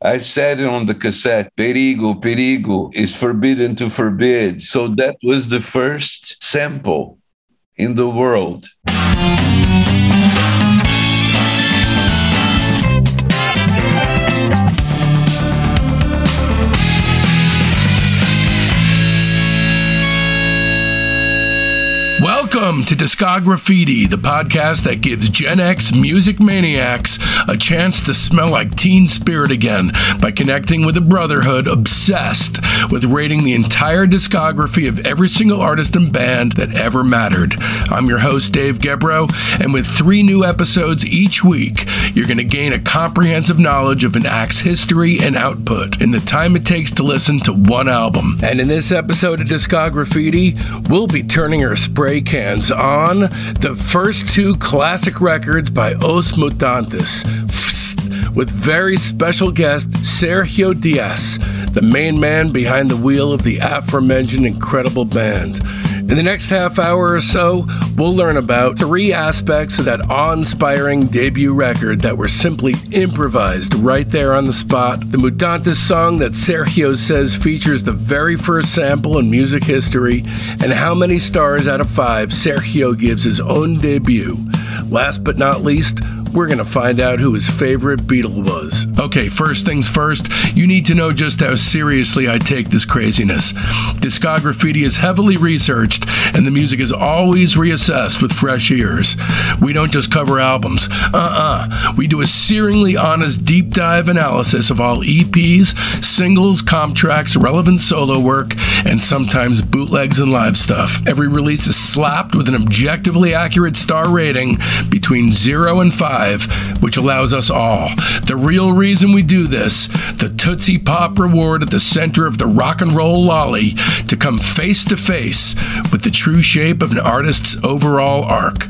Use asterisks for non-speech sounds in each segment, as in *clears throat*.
I said on the cassette, perigo, perigo is forbidden to forbid. So that was the first sample in the world. Welcome to Discograffiti, the podcast that gives Gen X music maniacs a chance to smell like teen spirit again by connecting with a brotherhood obsessed with rating the entire discography of every single artist and band that ever mattered. I'm your host, Dave Gebroe, and with three new episodes each week, you're going to gain a comprehensive knowledge of an act's history and output in the time it takes to listen to one album. And in this episode of Discograffiti, we'll be turning our spray can hands on the first two classic records by Os Mutantes with very special guest Sergio Dias, the main man behind the wheel of the aforementioned incredible band. In the next half hour or so, we'll learn about three aspects of that awe inspiring debut record that were simply improvised right there on the spot. The Mutantes song that Sergio says features the very first sample in music history, and how many stars out of five Sergio gives his own debut. Last but not least, we're going to find out who his favorite Beatle was. Okay, first things first, you need to know just how seriously I take this craziness. Discograffiti is heavily researched, and the music is always reassessed with fresh ears. We don't just cover albums, uh uh-uh. uh. We do a searingly honest deep dive analysis of all EPs, singles, comp tracks, relevant solo work, and sometimes bootlegs and live stuff. Every release is slapped with an objectively accurate star rating between 0 and 5 which allows us all. The real reason we do this, the Tootsie Pop reward at the center of the rock and roll lolly, to come face to face with the true shape of an artist's overall arc.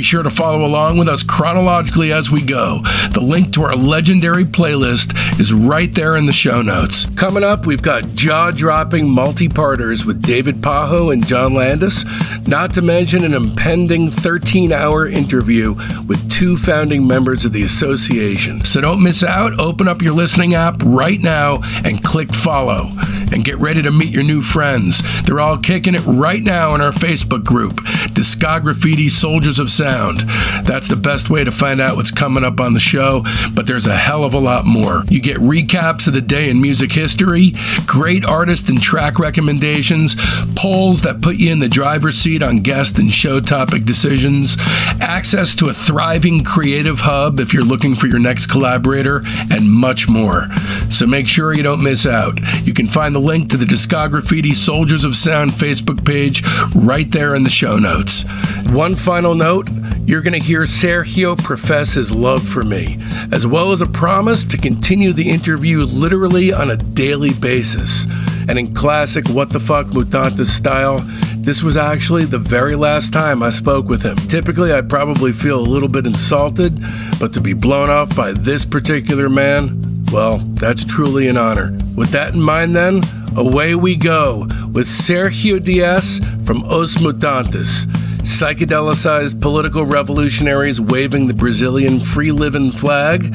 Be sure to follow along with us chronologically as we go. The link to our legendary playlist is right there in the show notes. Coming up, we've got jaw dropping multi parters with David Pajo and John Landis, not to mention an impending 13 hour interview with two founding members of the association. So don't miss out. Open up your listening app right now and click follow. And get ready to meet your new friends. They're all kicking it right now in our Facebook group, Discograffiti Soldiers of sound. That's the best way to find out what's coming up on the show, but there's a hell of a lot more. You get recaps of the day in music history, great artist and track recommendations, polls that put you in the driver's seat on guest and show topic decisions, access to a thriving creative hub if you're looking for your next collaborator, and much more. So make sure you don't miss out. You can find the link to the Discograffiti Soldiers of Sound Facebook page right there in the show notes. One final note you're going to hear Sergio profess his love for me, as well as a promise to continue the interview literally on a daily basis. And in classic What the Fuck Mutantes style, this was actually the very last time I spoke with him. Typically, I'd probably feel a little bit insulted, but to be blown off by this particular man, well, that's truly an honor. With that in mind, then, away we go with Sergio Dias from Os Mutantes psychedelicized political revolutionaries waving the Brazilian free living flag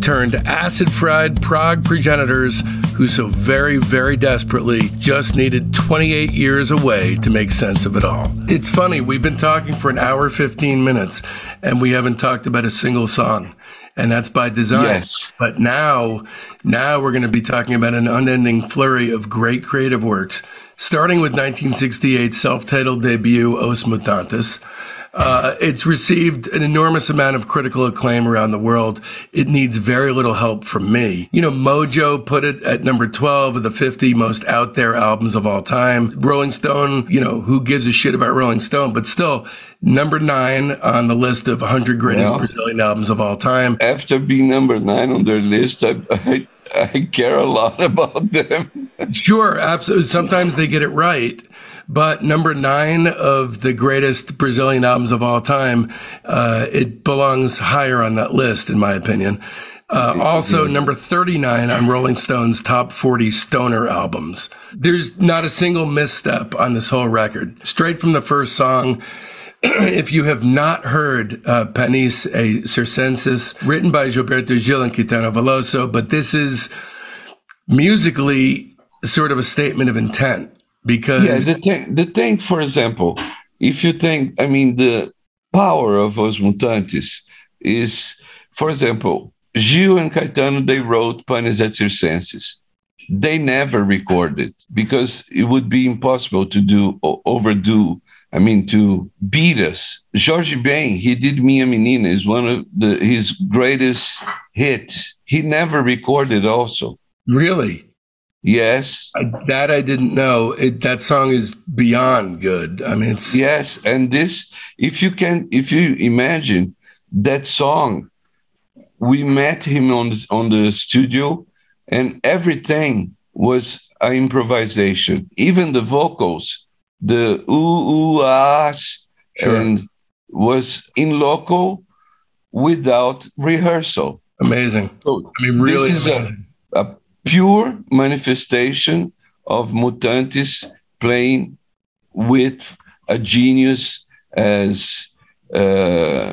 turned acid fried prog progenitors who so very, very desperately just needed 28 years away to make sense of it all. It's funny, we've been talking for an hour 15 minutes and we haven't talked about a single song. And that's by design. Yes. But now, now we're going to be talking about an unending flurry of great creative works starting with 1968's self-titled debut Os Mutantes. Uh, it's received an enormous amount of critical acclaim around the world. It needs very little help from me. You know, Mojo put it at number 12 of the 50 most out there albums of all time. Rolling Stone, you know, who gives a shit about Rolling Stone? But still, number nine on the list of 100 greatest well, Brazilian albums of all time. After being number nine on their list, I, I I care a lot *laughs* about them. sure, absolutely. Sometimes they get it right. But number nine of the greatest Brazilian albums of all time, uh, it belongs higher on that list, in my opinion. Uh, also, number 39 on Rolling Stone's top 40 stoner albums. There's not a single misstep on this whole record. Straight from the first song, *clears throat* if you have not heard uh, Panis e Circenses, written by Gilberto Gil and Caetano Veloso, but this is musically sort of a statement of intent because yeah, the thing, the thing, for example, if you think, I mean, the power of Os Mutantes is, for example, Gil and Caetano, they wrote Panis et Circenses They never recorded because it would be impossible to do overdo. I mean, to beat us. Jorge Ben, he did Minha Menina, is one of the, his greatest hits. He never recorded also. Really? Yes. I, that I didn't know. It, that song is beyond good. I mean, it's. Yes. And this, if you can, if you imagine that song, we met him on, on the studio and everything was an improvisation. Even the vocals, the ooh, ooh, ahs, sure. and was in local without rehearsal. Amazing. So I mean, really this is amazing. A, a pure manifestation of Mutantes playing with a genius as uh,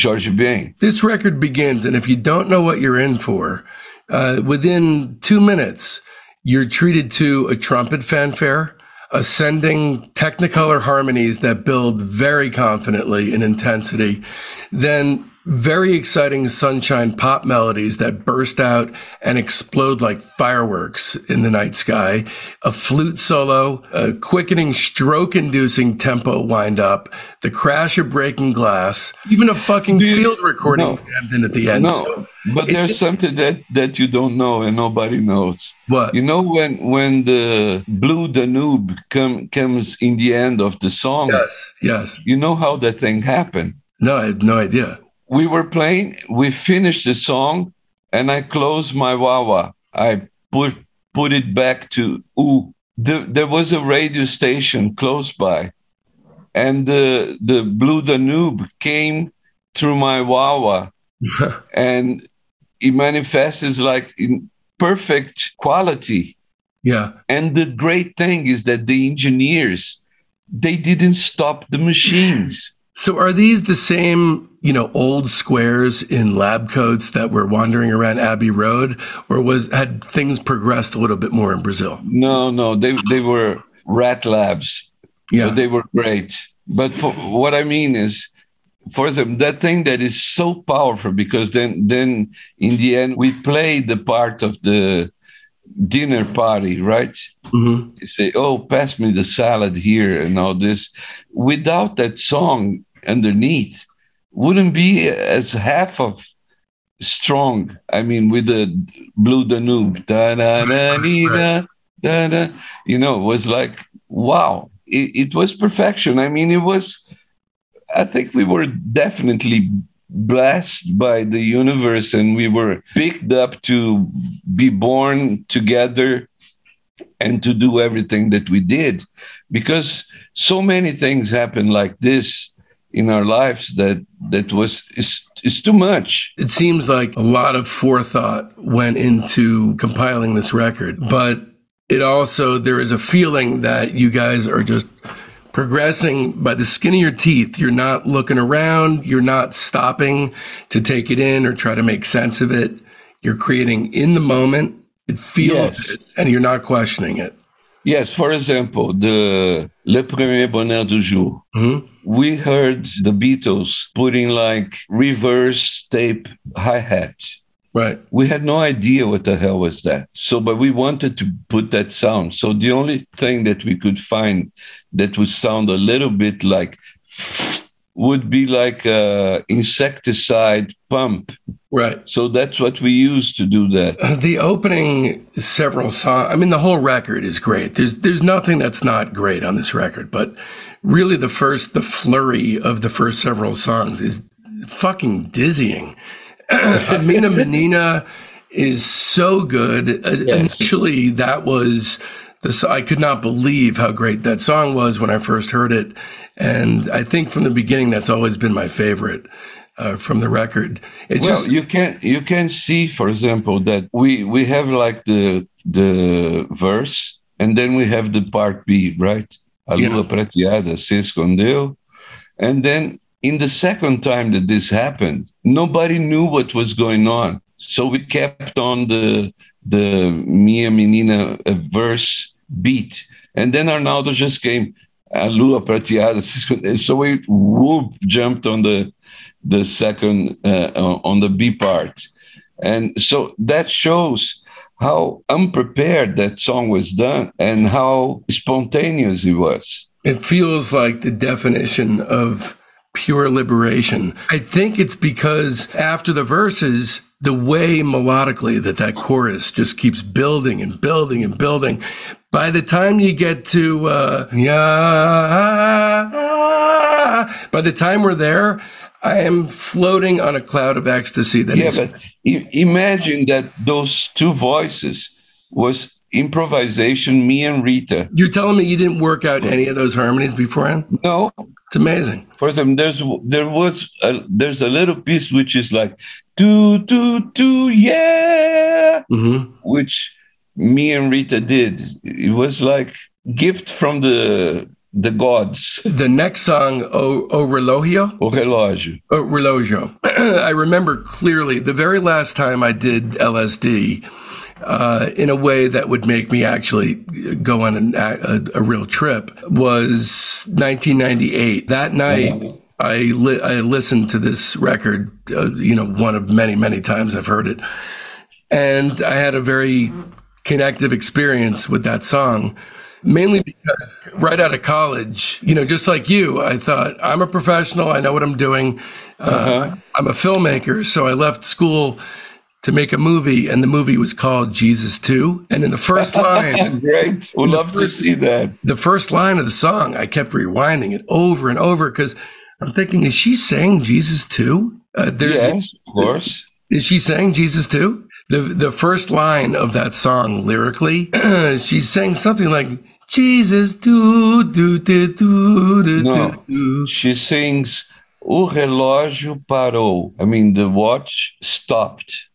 Jorge Ben. This record begins, and if you don't know what you're in for, uh, within two minutes, you're treated to a trumpet fanfare, ascending technicolor harmonies that build very confidently in intensity. Then very exciting sunshine pop melodies that burst out and explode like fireworks in the night sky, a flute solo, a quickening, stroke inducing tempo wind up, the crash of breaking glass, even a fucking field recording no, in at the end. No, so but it, there's it, something that, that you don't know and nobody knows. What? You know, when, when the Blue Danube come, comes in the end of the song? Yes, yes. You know how that thing happened? No, I had no idea we were playing, we finished the song, and I closed my wah. I put put it back to ooh. The, there was a radio station close by, and the the Blue Danube came through my wah, *laughs* and it manifests like in perfect quality. Yeah. And the great thing is that the engineers they didn't stop the machines. So are these the same, you know, old squares in lab coats that were wandering around Abbey Road, or was had things progressed a little bit more in Brazil? No, no, they they were rat labs. Yeah, they were great. But for, what I mean is, for them, that thing that is so powerful because then then in the end we play the part of the dinner party, right? Mm-hmm. You say, "Oh, pass me the salad here," and all this. Without that song, underneath wouldn't be as half of strong. I mean, with the Blue Danube, da da da da da da, you know, it was like wow. It, it was perfection. I mean, it was. I think we were definitely blessed by the universe, and we were picked up to be born together and to do everything that we did, because so many things happen like this in our lives that that was is is too much. It seems like a lot of forethought went into compiling this record, but it also there is a feeling that you guys are just progressing by the skin of your teeth. You're not looking around, you're not stopping to take it in or try to make sense of it. You're creating in the moment. It feels yes. it and you're not questioning it. Yes, for example, the Le Premier Bonheur du Jour. Mm-hmm. We heard the Beatles putting like reverse tape hi hat. Right. We had no idea what the hell was that. So, but we wanted to put that sound. So the only thing that we could find that would sound a little bit like would be like a insecticide pump. Right. So that's what we use to do that. Uh, the opening several songs, I mean, the whole record is great. There's there's nothing that's not great on this record, but really the first, the flurry of the first several songs is fucking dizzying. *laughs* Minha Menina is so good. Uh, yes. Initially, that was this. I could not believe how great that song was when I first heard it and I think from the beginning, that's always been my favorite. Uh, from the record, it's well, just you can you can see, for example, that we we have like the the verse, and then we have the part B, right? A lua prateada se escondeu, And then in the second time that this happened, nobody knew what was going on. So we kept on the the Minha Menina uh, verse beat. And then Arnaldo just came, a lua prateada. So we whoop, jumped on the the second uh, on the B part. And so that shows how unprepared that song was done and how spontaneous it was. It feels like the definition of pure liberation. I think it's because after the verses, the way melodically that that chorus just keeps building and building and building. By the time you get to uh, yeah, by the time we're there, I am floating on a cloud of ecstasy. That yeah, is- but imagine that those two voices was improvisation, me and Rita. You're telling me you didn't work out any of those harmonies beforehand? No, it's amazing. For example, there's there was a, there's a little piece which is like do do do yeah, mm-hmm. which me and Rita did. It was like gift from the the gods. The next song, O, o Relogio? O Relógio. O Relogio. *clears throat* I remember clearly the very last time I did LSD uh, in a way that would make me actually go on an, a, a, real trip was 1998. That night, I, li- I listened to this record, uh, you know, one of many, many times I've heard it. And I had a very connective experience with that song mainly because right out of college, you know, just like you, I thought I'm a professional. I know what I'm doing. Uh, uh-huh. I'm a filmmaker. So I left school to make a movie, and the movie was called Jesus 2. And in the first *laughs* line, great, we'd love first, to see that. The first line of the song, I kept rewinding it over and over because I'm thinking, is she saying Jesus 2? Uh, yes, of course. Is she saying Jesus 2? The, the first line of that song lyrically, *clears throat* she's saying something like, Jesus, do, do, do, do, do, no, do. She sings, O relógio parou. I mean, the watch stopped.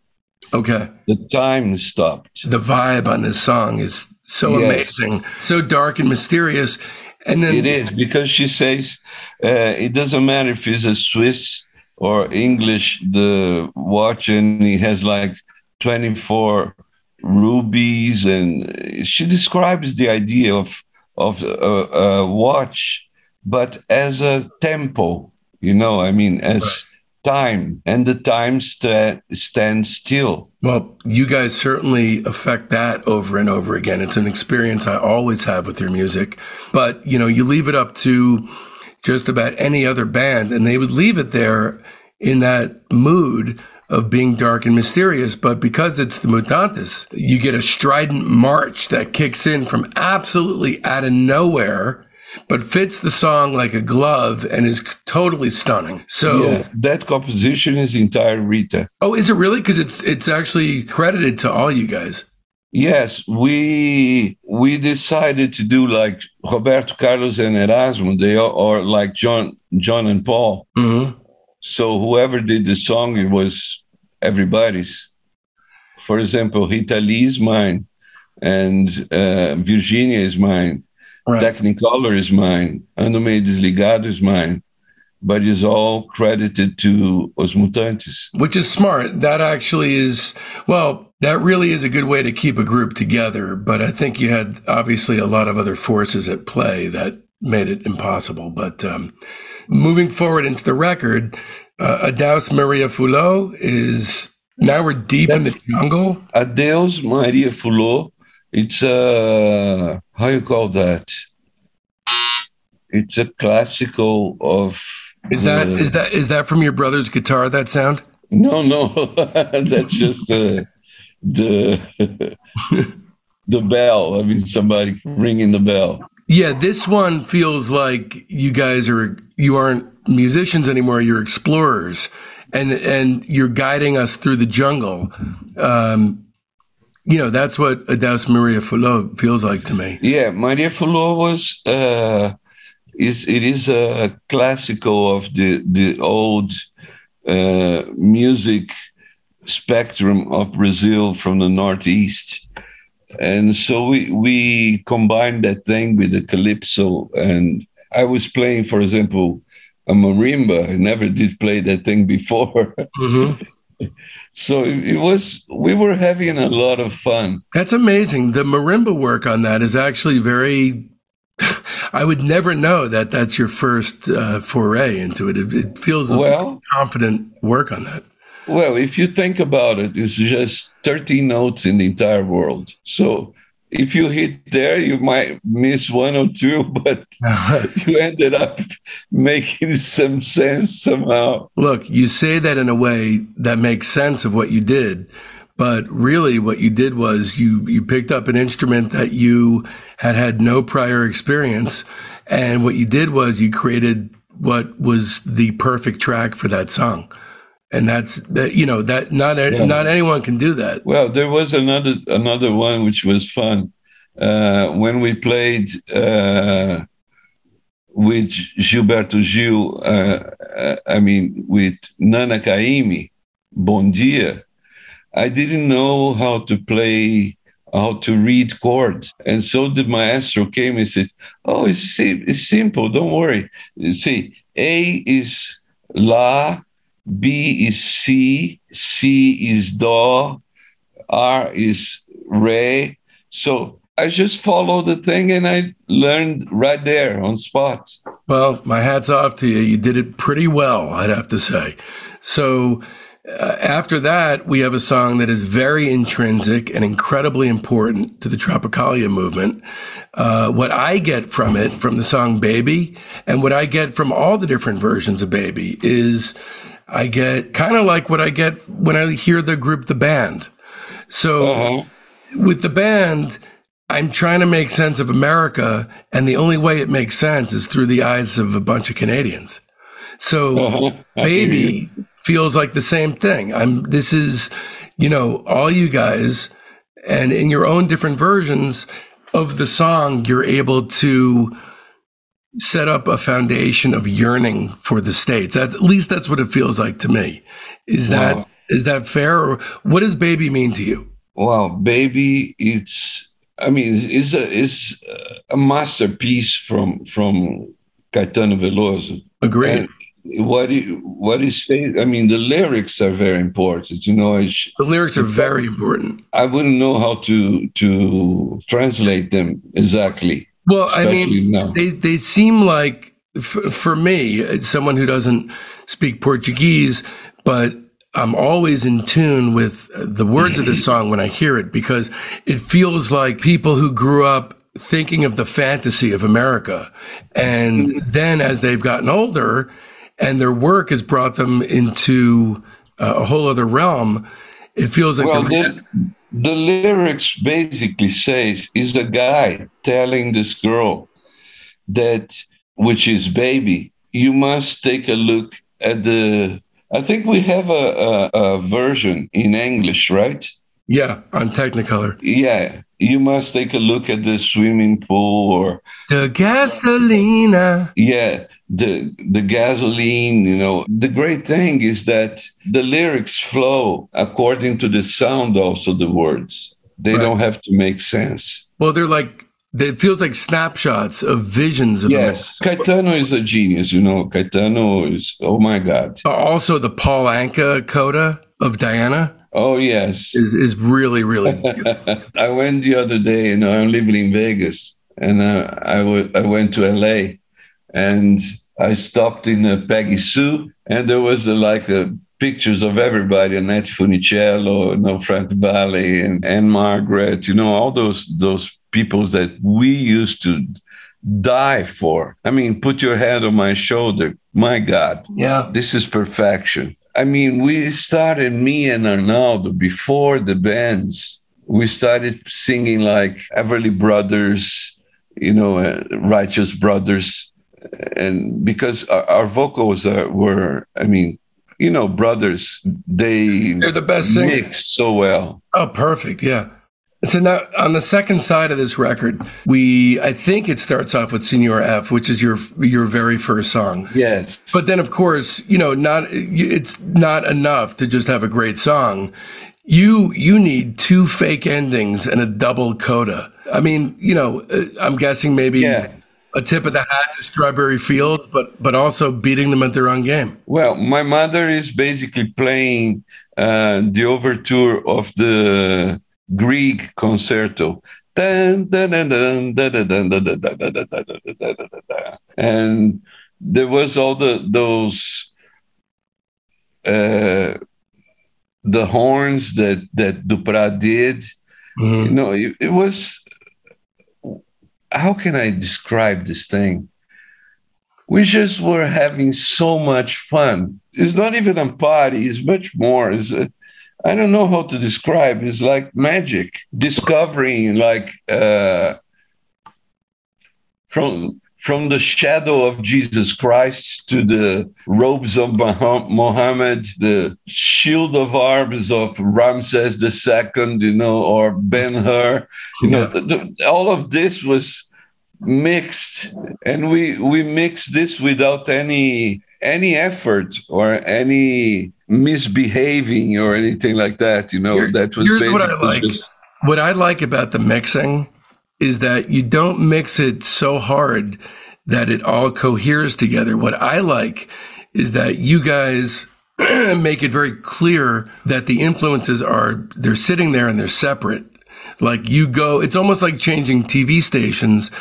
Okay. The time stopped. The vibe on this song is so yes. amazing, so dark and mysterious. And then it is because she says uh, it doesn't matter if he's a Swiss or English, the watch, and he has like 24 rubies. And she describes the idea of, of a, a watch, but as a tempo, you know, I mean, as. Time and the time st- stands still. Well, you guys certainly affect that over and over again. It's an experience I always have with your music, but you know, you leave it up to just about any other band and they would leave it there in that mood of being dark and mysterious. But because it's the Mutantes, you get a strident march that kicks in from absolutely out of nowhere but fits the song like a glove and is totally stunning. So yeah, that composition is entire Rita. Oh, is it really? Because it's it's actually credited to all you guys. Yes, we we decided to do like Roberto Carlos and Erasmo. They are, or like John John and Paul. Mm-hmm. So whoever did the song, it was everybody's. For example, Rita Lee is mine, and uh, Virginia is mine Right. Technicolor is mine. Ando Meio Desligado is mine. But it's all credited to Os Mutantes. Which is smart. That actually is, well, that really is a good way to keep a group together. But I think you had obviously a lot of other forces at play that made it impossible. But um, moving forward into the record, uh, Adeus Maria Fulô is now we're deep That's, in the jungle. Adeus Maria Fulô it's a how you call that? It's a classical of. Is that uh, is that is that from your brother's guitar? That sound? No, no, *laughs* that's just uh, the *laughs* the bell. I mean, somebody ringing the bell. Yeah, this one feels like you guys are you aren't musicians anymore. You're explorers, and and you're guiding us through the jungle. Um, you know, that's what Adeus Maria Fulô feels like to me. Yeah, Maria Fulô was uh, is it is a classical of the the old uh, music spectrum of Brazil from the northeast, and so we we combined that thing with the calypso. And I was playing, for example, a marimba. I never did play that thing before. Mm-hmm. *laughs* so it was we were having a lot of fun. That's amazing. The marimba work on that is actually very *laughs* i would never know that that's your first uh, foray into it. it it, feels well confident work on that. Well if you think about it it's just 13 notes in the entire world. So if you hit there, you might miss one or two, *laughs* but *laughs* you ended up making some sense somehow. Look, you say that in a way that makes sense of what you did, but really what you did was you you picked up an instrument that you had had no prior experience, and what you did was you created what was the perfect track for that song and that's that you know that not yeah. not anyone can do that well there was another another one which was fun uh, when we played uh, with Gilberto Gil uh, I mean with Nana Caymmi Bom Dia I didn't know how to play how to read chords. And so the maestro came and said, Oh, it's, it's simple, don't worry. You see, A is La, B is C, C is Do, R is Re. So I just followed the thing and I learned right there on spot. Well, my hat's off to you. You did it pretty well, I'd have to say. So uh, after that, we have a song that is very intrinsic and incredibly important to the Tropicalia movement. Uh, what I get from it, from the song Baby, and what I get from all the different versions of Baby is I get kind of like what I get when I hear the group The Band. So uh-huh. with the band, I'm trying to make sense of America, and the only way it makes sense is through the eyes of a bunch of Canadians. So, uh-huh. baby feels like the same thing. I'm. This is, you know, all you guys, and in your own different versions of the song, you're able to set up a foundation of yearning for the states. That's at least that's what it feels like to me. Is wow. that is that fair, or what does baby mean to you? Well, baby, it's. I mean, it's a it's a masterpiece from from Caetano Veloso. Agree. And what he what he say? I mean, the lyrics are very important. You know, the lyrics are very important. I wouldn't know how to to translate them exactly well, I mean, now. they they seem like f- for me, someone who doesn't speak Portuguese, but I'm always in tune with the words of the song when I hear it because it feels like people who grew up thinking of the fantasy of America. And mm-hmm. then as they've gotten older and their work has brought them into uh, a whole other realm, it feels like well, the, the lyrics basically says is a guy telling this girl that which is baby you must take a look at the i think we have a, a, a version in english right? Yeah on technicolor. Yeah you must take a look at the swimming pool or the gasolina. Yeah the the gasoline you know. The great thing is that the lyrics flow according to the sound also the words. They right. don't have to make sense. Well they're like it feels like snapshots of visions of yes. Caetano is a genius you know. Caetano is oh my god. Uh, also the paul anka coda of diana oh yes. is, is really really *laughs* i went the other day you know i'm living in vegas and uh, I, w- I went to la and I stopped in uh, Peggy Sue, and there was uh, like uh, pictures of everybody, Annette Funicello, you know, Frank Valli, and Ann-Margret, you know, all those those people that we used to die for. I mean, put your hand on my shoulder. My God, yeah, this is perfection. I mean, we started me and Arnaldo before the bands. We started singing like Everly Brothers, you know, uh, Righteous Brothers and because our, our vocals are, were, I mean, you know, brothers, they they're the best mix so well. Oh, perfect. Yeah. So now on the second side of this record, we I think it starts off with Senhor F, which is your your very first song. Yes. But then of course, you know, not it's not enough to just have a great song. You you need two fake endings and a double coda. I mean, you know, uh, I'm guessing maybe yeah a tip of the hat to Strawberry Fields, but but also beating them at their own game. Well, my mother is basically playing uh, the overture of the Grieg concerto. And there was all the those uh, the horns that that Duprat did. Mm-hmm. You know, it, it was. How can I describe this thing? We just were having so much fun. It's not even a party; it's much more. It's a, I don't know how to describe. It's like magic, discovering like uh, from from the shadow of Jesus Christ to the robes of Muhammad, the shield of arms of Ramses II, you know, or Ben Hur, you yeah. know, the, the, all of this was mixed, and we we mixed this without any any effort or any misbehaving or anything like that. You know, Here, that was here's what I like. Just, what I like about the mixing is that you don't mix it so hard that it all coheres together. What I like is that you guys *clears throat* make it very clear that the influences are they're sitting there and they're separate. Like you go, it's almost like changing TV stations.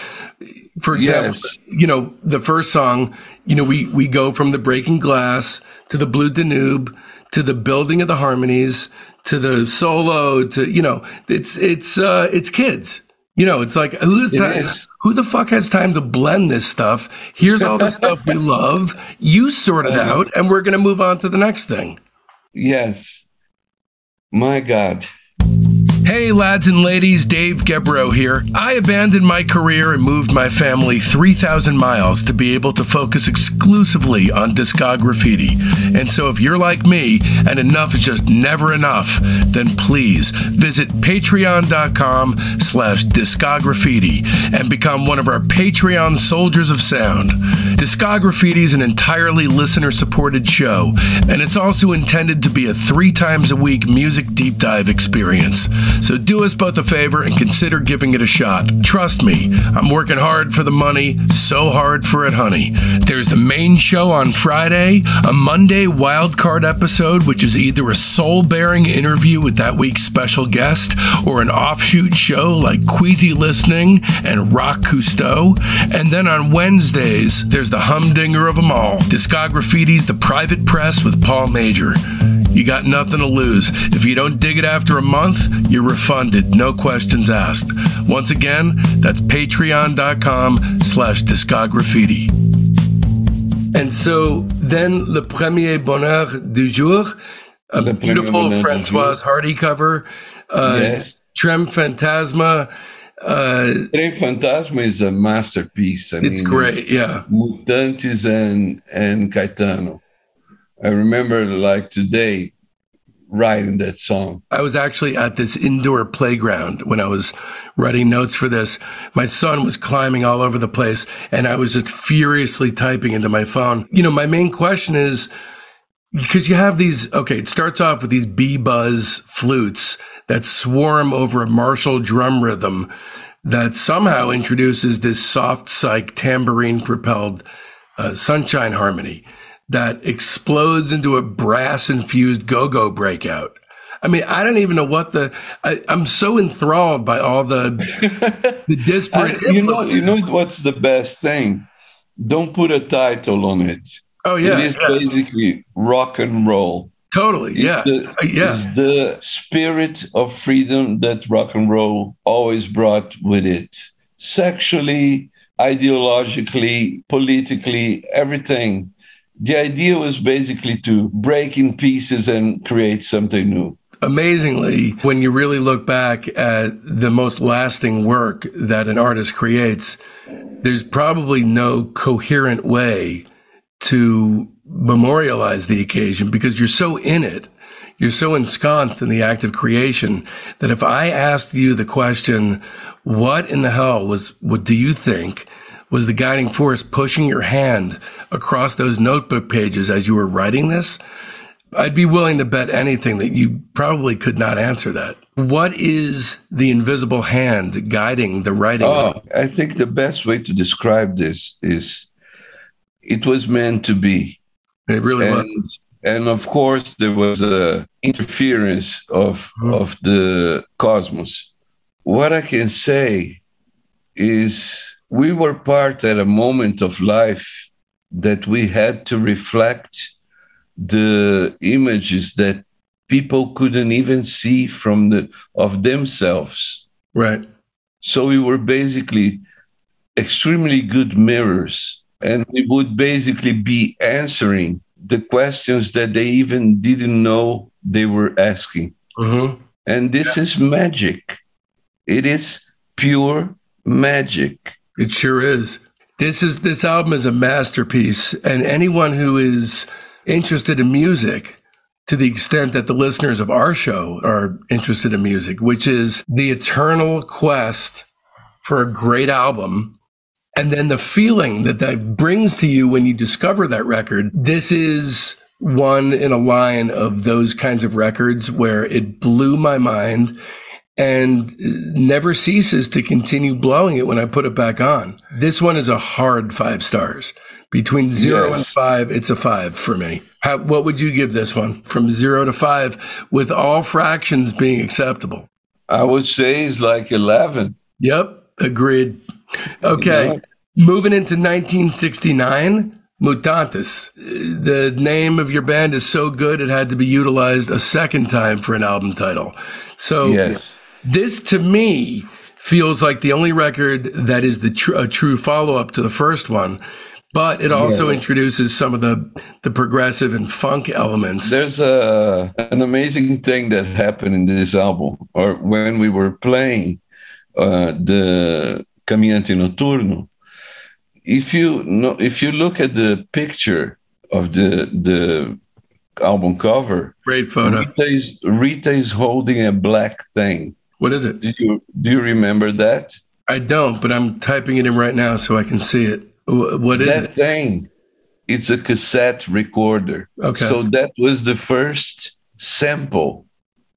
For example, yes. you know, the first song, you know, we we go from the breaking glass to the blue Danube to the building of the harmonies to the solo to you know, it's it's uh it's kids. You know, it's like who's time, who the fuck has time to blend this stuff? Here's all the *laughs* stuff we love. You sort it out, and we're going to move on to the next thing. Yes. My God. Hey, lads and ladies, Dave Gebroe here. I abandoned my career and moved my family 3,000 miles to be able to focus exclusively on Discograffiti. And so, if you're like me and enough is just never enough, then please visit patreon.com slash discograffiti and become one of our Patreon soldiers of sound. Discograffiti is an entirely listener supported show, and it's also intended to be a three times a week music deep dive experience. So do us both a favor and consider giving it a shot. Trust me, I'm working hard for the money, so hard for it, honey. There's the main show on Friday, a Monday wildcard episode, which is either a soul bearing interview with that week's special guest or an offshoot show like Queasy Listening and Rock Cousteau. And then on Wednesdays, there's the humdinger of them all Discograffiti's The Private Press with Paul Major. You got nothing to lose. If you don't dig it after a month, you're refunded, no questions asked. Once again, that's patreon.com slash discograffiti. And so then Le Premier Bonheur du Jour, a Le beautiful Françoise Hardy cover, uh, yes. Trem Fantasma. Uh, Trem Fantasma is a masterpiece. I it's mean, great, it's yeah. Mutantes and, and Caetano. I remember like today writing that song. I was actually at this indoor playground when I was writing notes for this. My son was climbing all over the place and I was just furiously typing into my phone. You know, my main question is because you have these, okay, it starts off with these bee buzz flutes that swarm over a martial drum rhythm that somehow introduces this soft psych tambourine propelled uh, sunshine harmony that explodes into a brass infused go go breakout. I mean, I don't even know what the. I, am so enthralled by all the *laughs* the disparate. you know, you know what's the best thing? Don't put a title on it. Oh yeah, it is yeah. basically rock and roll. Totally, yeah, the, uh, yeah. It's the spirit of freedom that rock and roll always brought with it. Sexually, ideologically, politically, everything the idea was basically to break in pieces and create something new. Amazingly, when you really look back at the most lasting work that an artist creates, there's probably no coherent way to memorialize the occasion because you're so in it. You're so ensconced in the act of creation that if I asked you the question, what in the hell was, what do you think was the guiding force pushing your hand across those notebook pages as you were writing this, I'd be willing to bet anything that you probably could not answer that. What is the invisible hand guiding the writing? Oh, I think the best way to describe this is it was meant to be. It really and, was. And of course, there was a interference of mm. of the cosmos. What I can say is we were part at a moment of life that we had to reflect the images that people couldn't even see from the of themselves right so we were basically extremely good mirrors and we would basically be answering the questions that they even didn't know they were asking mm-hmm. and this yeah. is magic it is pure magic it sure is this is this album is a masterpiece and anyone who is interested in music to the extent that the listeners of our show are interested in music, which is the eternal quest for a great album. And then the feeling that that brings to you when you discover that record. This is one in a line of those kinds of records where it blew my mind and never ceases to continue blowing it when I put it back on. This one is a hard five stars. Between zero yes. and five, it's a five for me. How, what would you give this one from zero to five with all fractions being acceptable? I would say it's like 11. Yep, agreed. Okay, yeah. moving into 1969. Mutantes. The name of your band is so good it had to be utilized a second time for an album title. So yes. This to me feels like the only record that is the tr- a true follow up to the first one but it also yeah. introduces some of the the progressive and funk elements. There's a an amazing thing that happened in this album, or when we were playing uh, the Caminhante Noturno. If you know, if you look at the picture of the the album cover, great photo. Rita is holding a black thing. What is it? Do you do you remember that? I don't, but I'm typing it in right now so I can see it. What is that it? thing? It's a cassette recorder. Okay. So that was the first sample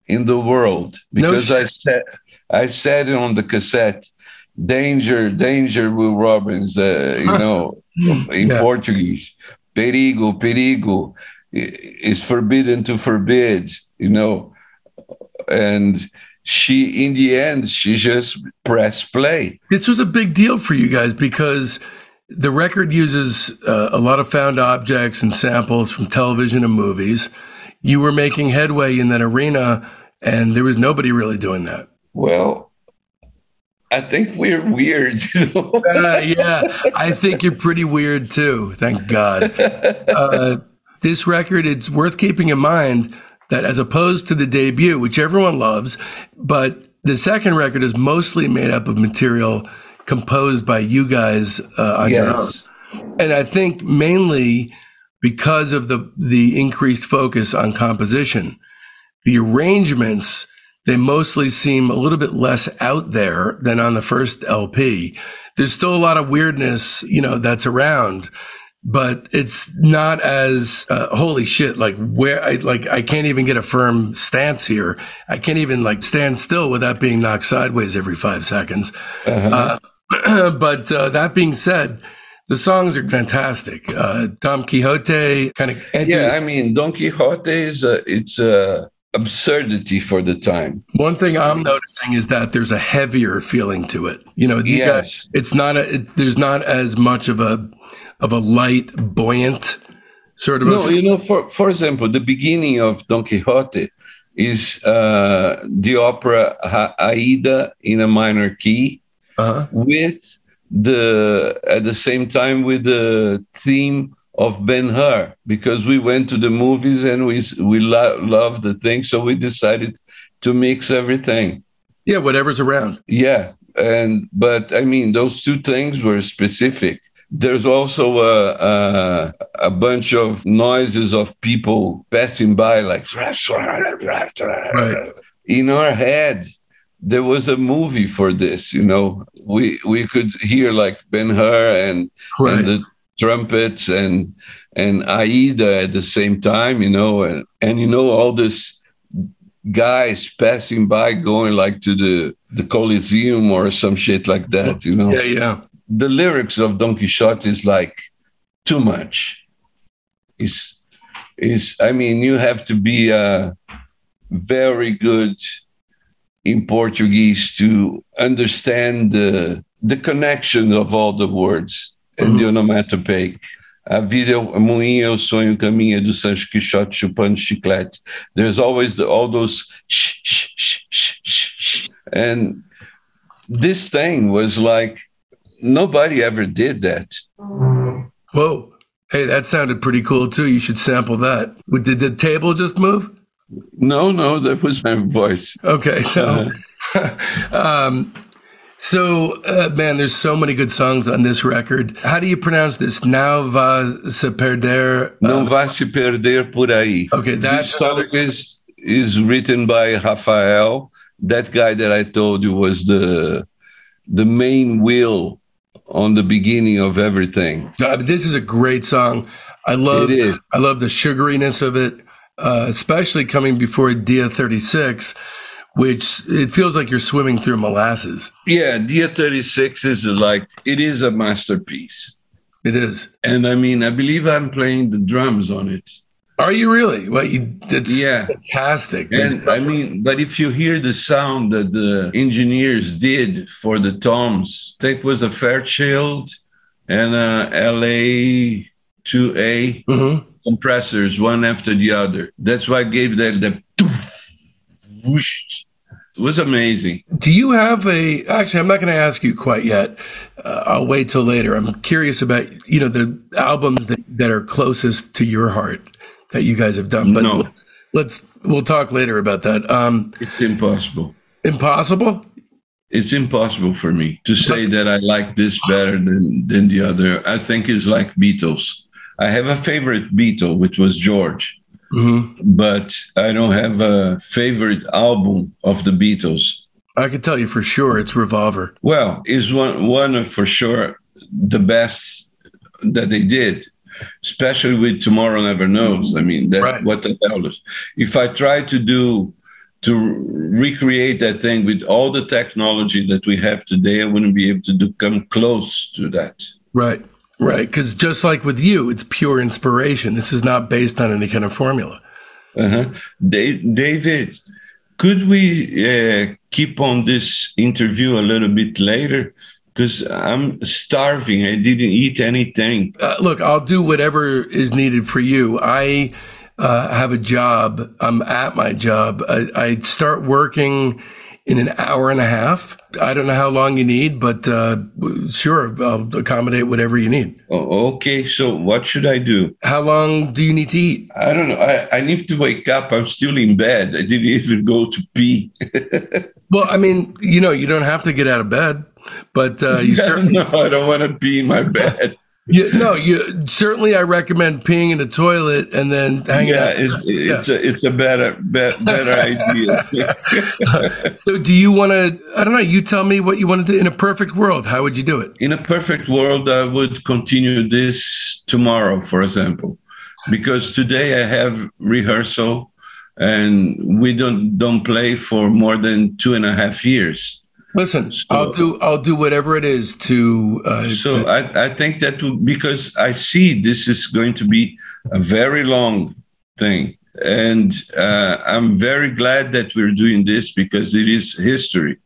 in the world because no I said I said it on the cassette. Danger, danger, Will Robbins. Uh, you know, in yeah. Portuguese. Perigo, perigo is forbidden to forbid. You know, and she in the end she just pressed play. This was a big deal for you guys because the record uses uh, a lot of found objects and samples from television and movies. You were making headway in that arena, and there was nobody really doing that. Well, I think we're weird. You *laughs* know? uh, yeah, I think you're pretty weird too. Thank God. *laughs* Uh, this record, it's worth keeping in mind that as opposed to the debut, which everyone loves, but the second record is mostly made up of material composed by you guys uh, on yes. your own. And I think mainly because of the the increased focus on composition, the arrangements they mostly seem a little bit less out there than on the first LP. There's still a lot of weirdness, you know, that's around, but it's not as uh, holy shit. Like where I like I can't even get a firm stance here. I can't even like stand still without being knocked sideways every five seconds. Uh-huh. Uh, *clears throat* but uh, that being said, the songs are fantastic. Uh, Don Quixote kind of enters. Yeah, I mean, Don Quixote is a, it's a absurdity for the time. One thing I'm noticing is that there's a heavier feeling to it. You know, you yes. Guys, it's not a, it, there's not as much of a of a light, buoyant sort of. No, you know, for for example, the beginning of Don Quixote is uh, the opera Aida in a minor key uh-huh. with the at the same time with the theme of Ben Hur because we went to the movies and we we lo- loved the thing, so we decided to mix everything. Yeah, whatever's around. Yeah, and but I mean those two things were specific. There's also a, a, a bunch of noises of people passing by, like right. in our head there was a movie for this you know we we could hear like ben hur and, right. and the trumpets and and Aida at the same time, you know, and, and you know all this guys passing by going like to the the Coliseum or some shit like that, you know. Yeah, yeah. The lyrics of Don Quixote is like too much. Is is I mean, you have to be uh, very good in Portuguese to understand the the connection of all the words and mm-hmm. the onomatopoeic. A vida é o moinho, é o sonho, caminha do Sancho Quixote chupando chiclete. There's always the, all those shh, shh, shh, shh, shh, and this thing was like nobody ever did that. Whoa. Hey, that sounded pretty cool too. You should sample that. Did the table just move? No, no, that was my voice. Okay, so uh, *laughs* um, so, uh, man, there's so many good songs on this record. How do you pronounce this? Não vá se perder. Uh, Não vá se perder por aí. Okay, that song another... is is written by Rafael. That guy that I told you was the the main wheel on the beginning of everything. this is a great song. I love I love the sugariness of it, uh, especially coming before Dia 36 which it feels like you're swimming through molasses. Yeah, Dia 36 is like, it is a masterpiece. It is. And I mean, I believe I'm playing the drums on it. Are you really? Well, you, that's yeah. fantastic. And I mean, but if you hear the sound that the engineers did for the toms, think was a Fairchild and a LA 2A mm-hmm. compressors, one after the other. That's why I gave that the whoosh. It was amazing. Do you have a? Actually, I'm not going to ask you quite yet. Uh, I'll wait till later. I'm curious about you know the albums that, that are closest to your heart that you guys have done. But no. let's, let's we'll talk later about that. Um, it's impossible. Impossible. It's impossible for me to say that I like this better than than the other. I think it's like Beatles. I have a favorite Beatle, which was George. Mm-hmm. But I don't have a favorite album of the Beatles. I can tell you for sure it's Revolver. Well, is one one for sure the best that they did, especially with Tomorrow Never Knows. I mean, that right. what the hell is? If I try to do to recreate that thing with all the technology that we have today, I wouldn't be able to do, come close to that. Right. Right, because just like with you, it's pure inspiration. This is not based on any kind of formula. Uh-huh. David, could we uh, keep on this interview a little bit later? Because I'm starving. I didn't eat anything. Uh, look, I'll do whatever is needed for you. I uh, have a job. I'm at my job. I, I start working in an hour and a half. I don't know how long you need, but uh, sure, I'll accommodate whatever you need. Oh, okay. So, what should I do? How long do you need to eat? I don't know. I, I need to wake up. I'm still in bed. I didn't even go to pee. *laughs* well, I mean, you know, you don't have to get out of bed, but uh, *laughs* you certainly. no, I don't want to be in my bed. *laughs* You, no, you certainly. I recommend peeing in the toilet and then hanging yeah, out. It's, *laughs* it's yeah. a it's a better better, better idea. so, do you want to? I don't know. You tell me what you want to do. In a perfect world, how would you do it? In a perfect world, I would continue this tomorrow, for example, because today I have rehearsal, and we don't don't play for more than two and a half years. Listen, so, I'll do I'll do whatever it is to. Uh, so to- I, I think that because I see this is going to be a very long thing, and uh, I'm very glad that we're doing this because it is history.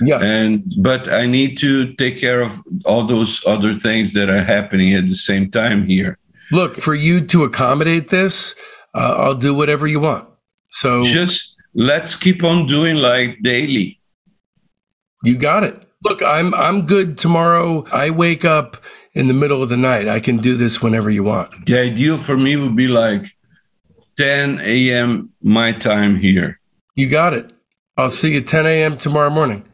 Yeah. And but I need to take care of all those other things that are happening at the same time here. Look, for you to accommodate this, uh, I'll do whatever you want. So just let's keep on doing like daily you got it. Look, I'm I'm good tomorrow. I wake up in the middle of the night. I can do this whenever you want. The ideal for me would be like 10 a.m. my time here. You got it. I'll see you 10 a.m. tomorrow morning.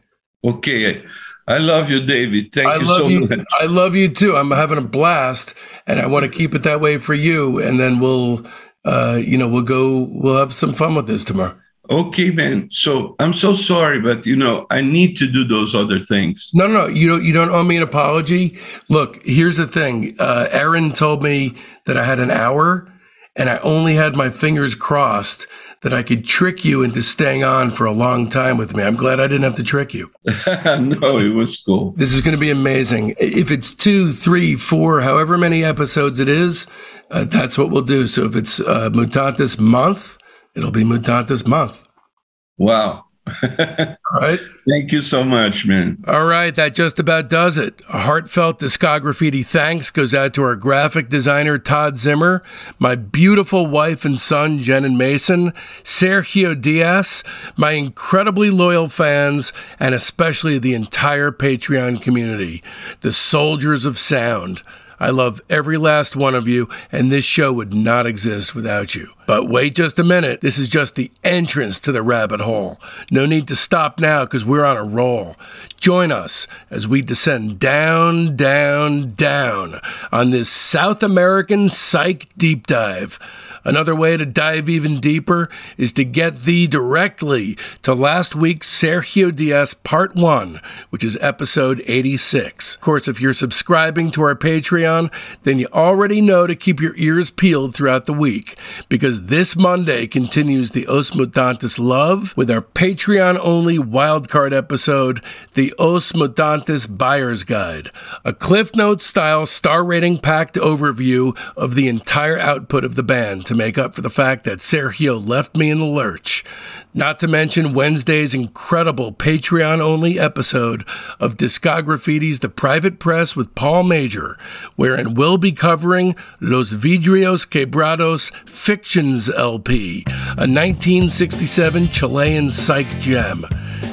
Okay. I love you, David. Thank I you love so you, much. I love you too. I'm having a blast, and I want to keep it that way for you. And then we'll, uh, you know, we'll go. We'll have some fun with this tomorrow. Okay, man. So I'm so sorry, but you know, I need to do those other things. No, no, you don't. You don't owe me an apology. Look, here's the thing. Uh, Aaron told me that I had an hour, and I only had my fingers crossed that I could trick you into staying on for a long time with me. I'm glad I didn't have to trick you. *laughs* no, it was cool. This is going to be amazing. If it's two, three, four, however many episodes it is, uh, that's what we'll do. So if it's uh, Mutantes month It'll be Mutantes month. Wow. *laughs* All right. Thank you so much, man. All right. That just about does it. A heartfelt Discograffiti thanks goes out to our graphic designer, Todd Zimmer, my beautiful wife and son, Jen and Mason, Sergio Dias, my incredibly loyal fans, and especially the entire Patreon community, the soldiers of sound. I love every last one of you, and this show would not exist without you. But wait just a minute. This is just the entrance to the rabbit hole. No need to stop now because we're on a roll. Join us as we descend down, down, down on this South American psych deep dive. Another way to dive even deeper is to get thee directly to last week's Sergio Dias Part 1, which is episode 86. Of course, if you're subscribing to our Patreon, then you already know to keep your ears peeled throughout the week, because this Monday continues the Os Mutantes Love with our Patreon only wildcard episode, the Os Mutantes Buyer's Guide, a Cliff Notes style star rating packed overview of the entire output of the band make up for the fact that Sergio left me in the lurch. Not to mention Wednesday's incredible Patreon only episode of Discograffiti's The Private Press with Paul Major, wherein we'll be covering Los Vidrios Quebrados Fictions LP, a 1967 Chilean psych gem.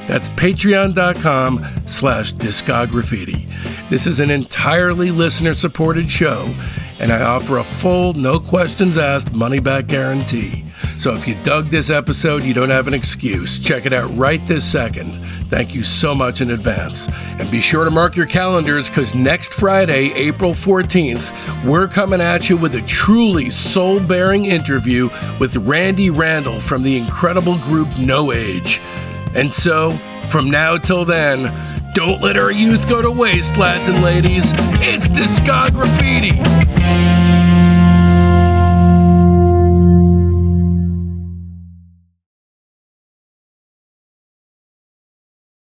That's patreon.com slash discograffiti. This is an entirely listener supported show and I offer a full, no questions asked money back guarantee. So if you dug this episode, you don't have an excuse. Check it out right this second. Thank you so much in advance. And be sure to mark your calendars because next Friday, April 14th, we're coming at you with a truly soul bearing interview with Randy Randall from the incredible group No Age. And so, from now till then, don't let our youth go to waste, lads and ladies. It's Discograffiti.